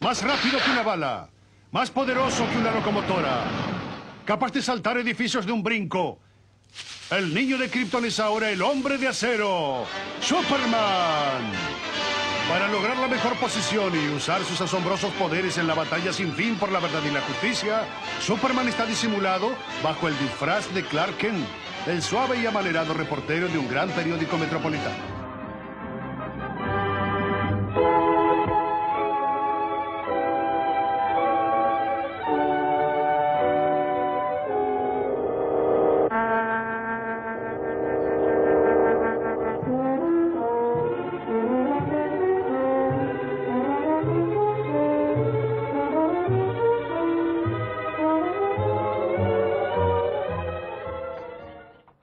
Más rápido que una bala. Más poderoso que una locomotora. Capaz de saltar edificios de un brinco. El niño de Krypton es ahora el hombre de acero. Superman. Para lograr la mejor posición y usar sus asombrosos poderes en la batalla sin fin por la verdad y la justicia, Superman está disimulado bajo el disfraz de Clark Kent, el suave y amanerado reportero de un gran periódico metropolitano.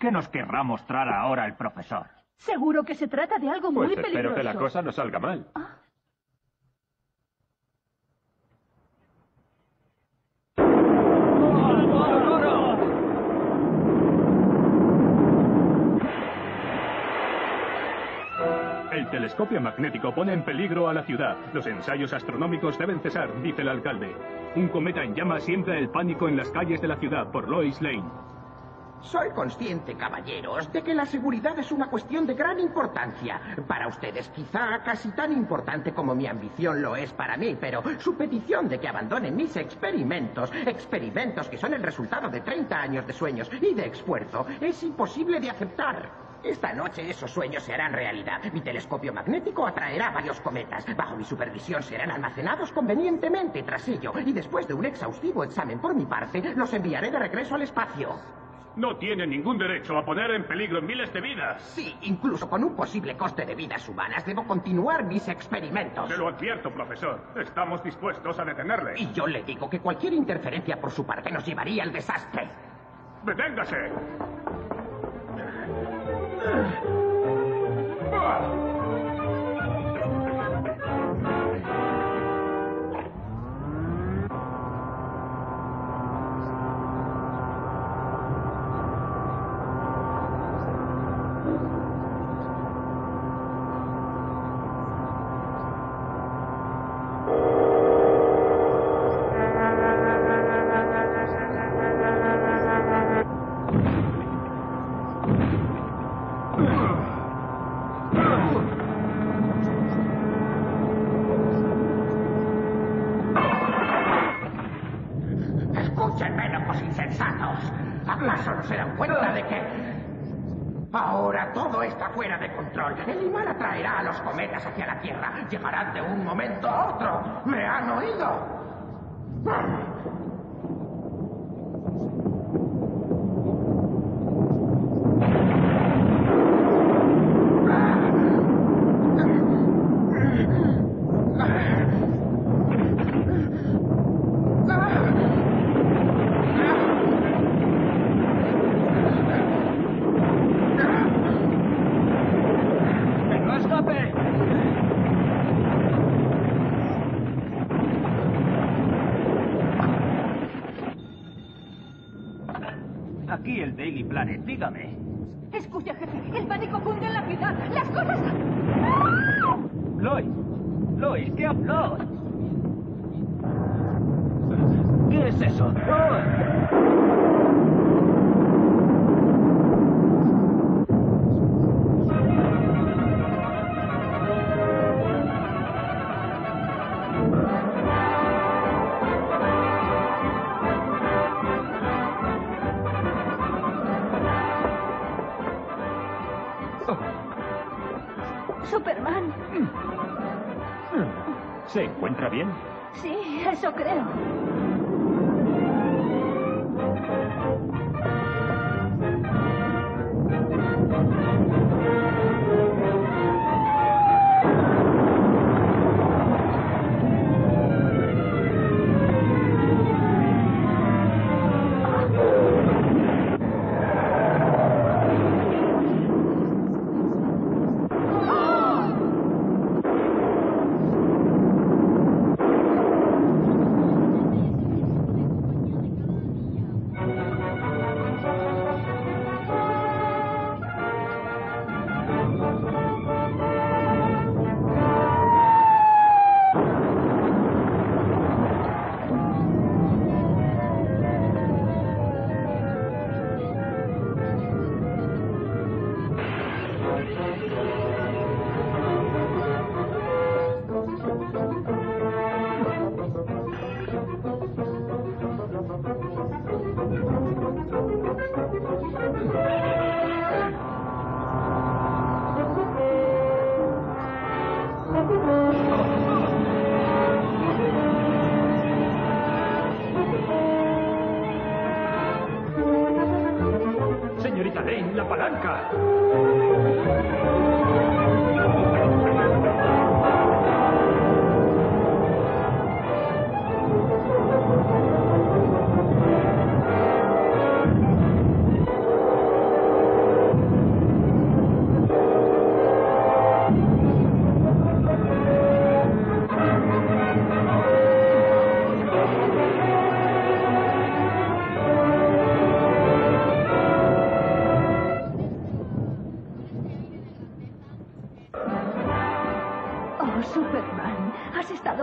¿Qué nos querrá mostrar ahora el profesor? Seguro que se trata de algo muy Pues peligroso. espero que la cosa no salga mal. El telescopio magnético pone en peligro a la ciudad. Los ensayos astronómicos deben cesar, dice el alcalde. Un cometa en llamas siembra el pánico en las calles de la ciudad por Lois Lane. Soy consciente, caballeros, de que la seguridad es una cuestión de gran importancia. Para ustedes quizá casi tan importante como mi ambición lo es para mí, pero su petición de que abandonen mis experimentos, experimentos que son el resultado de 30 años de sueños y de esfuerzo, es imposible de aceptar. Esta noche esos sueños se harán realidad. Mi telescopio magnético atraerá varios cometas. Bajo mi supervisión serán almacenados convenientemente tras ello. Y después de un exhaustivo examen por mi parte, los enviaré de regreso al espacio. No tiene ningún derecho a poner en peligro miles de vidas. Sí, incluso con un posible coste de vidas humanas, debo continuar mis experimentos. Se lo advierto, profesor. Estamos dispuestos a detenerle. Y yo le digo que cualquier interferencia por su parte nos llevaría al desastre. ¡Deténgase! Se dan cuenta de que ahora todo está fuera de control? El imán atraerá a los cometas hacia la Tierra. Llegarán de un momento a otro. ¿Me han oído? ¡Que no escape! Aquí el Daily Planet, dígame. Escucha, jefe, el pánico cunde en la ciudad. Las cosas... Lois, Lois, ¿qué ha... Lois? ¿Qué es eso? Superman. ¿Se encuentra bien? Sí, eso creo. La palanca!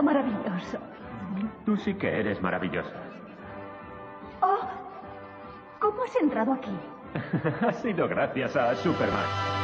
Maravilloso. Tú sí que eres maravillosa. Oh, ¿cómo has entrado aquí? ha sido gracias a Superman.